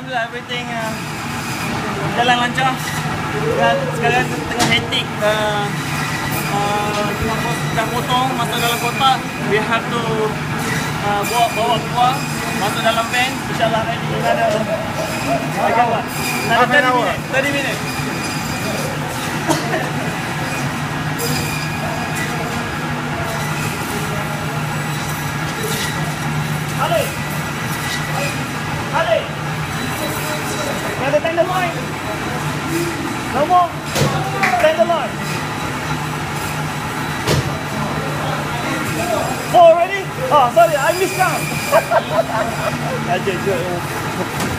Alhamdulillah everything uh, jalan lancar. Dan sekarang tengah hectic. Uh, uh, tengah potong masuk dalam kotak. We have to uh, bawa bawa keluar masuk dalam van. InsyaAllah ready. Ada Lagi apa? Ada 30 minit. 30 minit. Ali! No more! Tenderloin! Four already? Oh, sorry, I missed count. Aja, aja.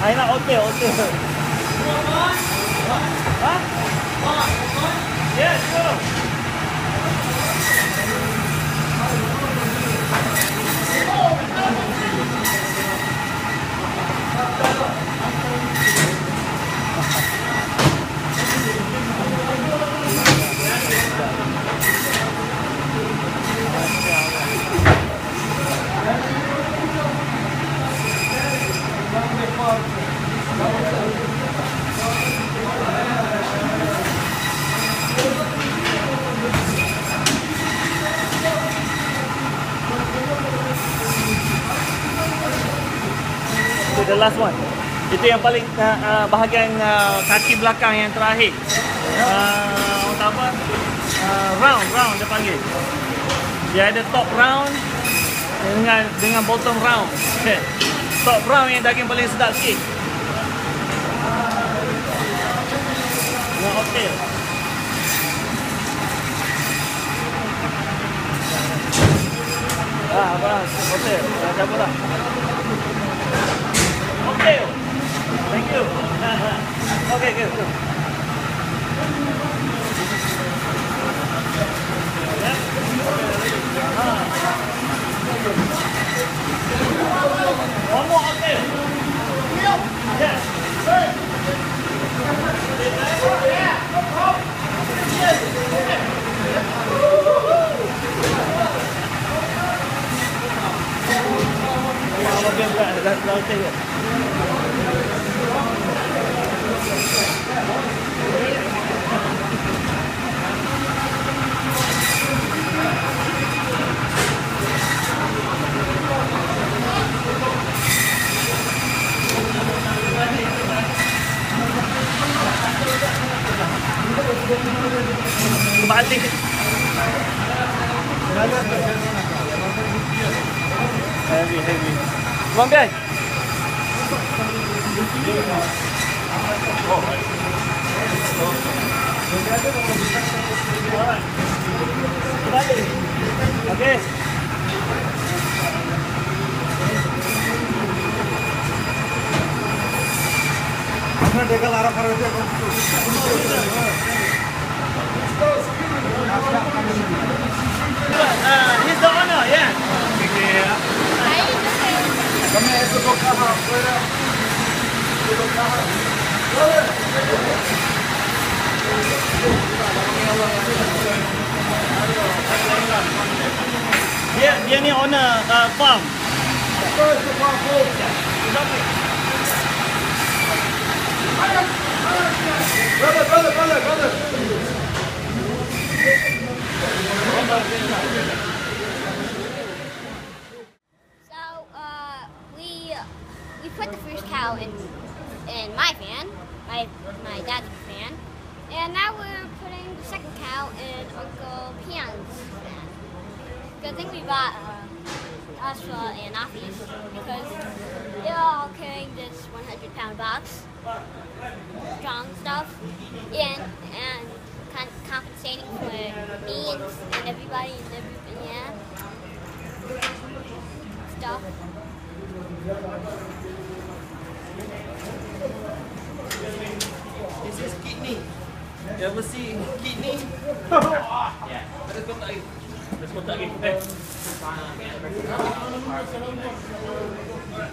I nak hotel, hotel. Huh? Yeah, sure. So the last one. Itu yang paling uh, uh, bahagian uh, kaki belakang yang terakhir. Uh, orang apa? Uh, round, round dia panggil. Dia ada top round dengan dengan bottom round. Top round yang daging paling sedap sikit. Dengan hotel. Ah, apa? Hotel. Dah? Hotel. Thank you. okay, good. good. ठीक heavy heavy Bombay I okay अपना टेकल आ रहा फरवरी Uh, farm. Brother, brother, brother, brother. So uh, we we put the first cow in in my van, my my dad's van, and now we're putting the second cow in Uncle Peon's van. Good thing we bought uh, Astra and Offies because they're all carrying this 100 pound box, strong stuff, and and of compensating for me and, and everybody and everything. Yeah stuff. This is kidney. You ever see kidney?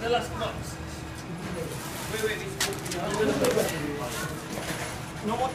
the last box. Wait, wait. No more?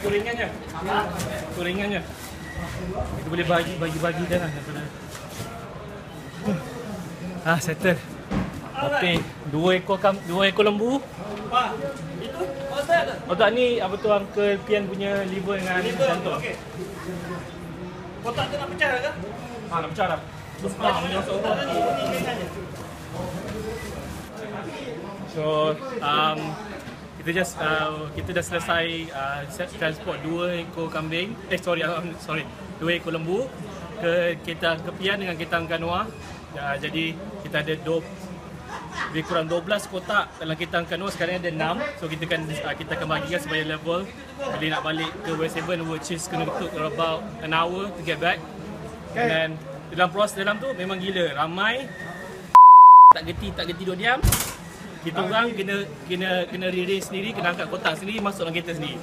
Itu ringannya. Itu ringannya. Kita boleh bagi bagi bagi dah lah daripada. Ah, settle. Okey, dua ekor kam, dua ekor lembu. Pak, itu oh saya ada. Oh tak ni apa tu Uncle Pian punya liver dengan Liver. jantung. Okey. Kotak tu nak pecah ke? Ah, nak pecah dah. Ah, ni. So um, kita just uh, kita dah selesai uh, transport dua ekor kambing. Eh sorry um, sorry. Dua ekor lembu ke kita kepian dengan kita Kanua. Uh, jadi kita ada dua lebih kurang 12 kotak dalam kita Kanua sekarang ada 6 so kita akan uh, kita akan bagikan sebagai level. Bila nak balik ke W7 which is kena took about an hour to get back. And then dalam proses dalam tu memang gila. Ramai. Tak geti tak geti duduk diam kita orang kena kena kena rearrange sendiri kena angkat kotak sendiri masuk dalam kereta sendiri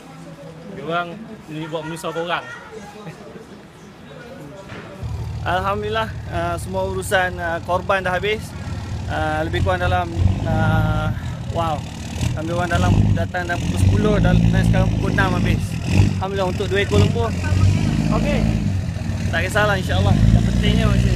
dia orang ni buat menyusah orang Alhamdulillah uh, semua urusan uh, korban dah habis. Uh, lebih kurang dalam uh, wow. Lebih kurang dalam datang dalam pukul 10 dan, dan sekarang pukul 6 habis. Alhamdulillah untuk dua ekor lembu. Okey. Tak kisahlah insya-Allah. Yang pentingnya macam